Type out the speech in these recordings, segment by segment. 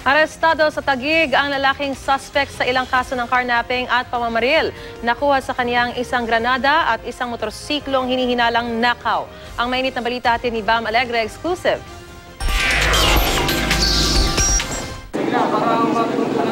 Arestado sa Tagig ang lalaking suspect sa ilang kaso ng carnapping at pamamaril. Nakuha sa kaniyang isang granada at isang motorsiklong hinihinalang nakaw. Ang mainit na balita atin ni Bam Alegre exclusive.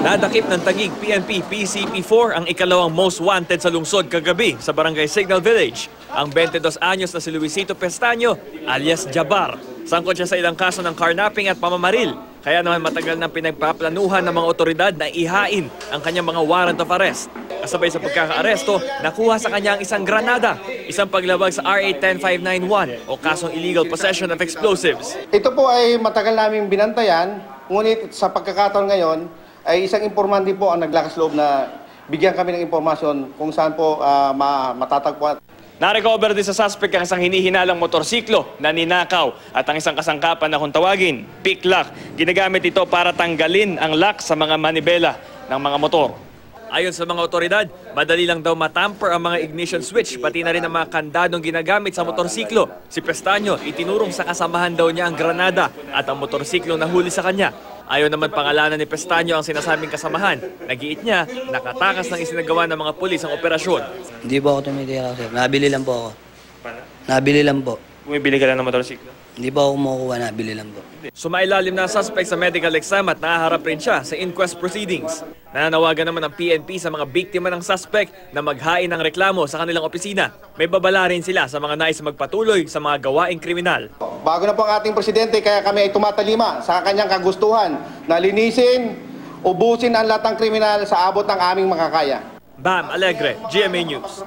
Nadakip ng Tagig PNP PCP4 ang ikalawang most wanted sa lungsod kagabi sa Barangay Signal Village. Ang 22 anyos na si Luisito Pestaño alias Jabar. Sangkot siya sa ilang kaso ng carnapping at pamamaril. Kaya naman matagal nang pinagpaplanuhan ng mga otoridad na ihain ang kanyang mga warrant of arrest. Kasabay sa pagkakaaresto, nakuha sa kanya ang isang granada, isang paglabag sa RA 10591 o kasong illegal possession of explosives. Ito po ay matagal naming binantayan, ngunit sa pagkakataon ngayon ay isang informante po ang naglakas loob na bigyan kami ng impormasyon kung saan po ma- matatagpuan. Na-recover din sa suspect ang isang hinihinalang motorsiklo na ninakaw at ang isang kasangkapan na kung tawagin, pick lock. Ginagamit ito para tanggalin ang lock sa mga manibela ng mga motor. Ayon sa mga otoridad, madali lang daw matamper ang mga ignition switch pati na rin ang mga kandadong ginagamit sa motorsiklo. Si Pestaño, itinurong sa kasamahan daw niya ang granada at ang motorsiklo na huli sa kanya. Ayon naman pangalanan ni Pestaño ang sinasabing kasamahan. Nagiit niya, nakatakas ng isinagawa ng mga pulis ang operasyon. Hindi po ako tumitira, sir. Nabili lang po ako. Nabili lang po. Bumibili ka lang ng motorsiklo? Hindi po ako kumukuha, nabili lang po. Sumailalim na ang suspect sa medical exam at nahaharap rin siya sa inquest proceedings. Nananawagan naman ang PNP sa mga biktima ng suspect na maghain ng reklamo sa kanilang opisina. May babala rin sila sa mga nais magpatuloy sa mga gawaing kriminal. Bago na po ang ating presidente, kaya kami ay tumatalima sa kanyang kagustuhan na linisin, ubusin ang lahat ng kriminal sa abot ng aming makakaya. Bam Alegre, GMA News.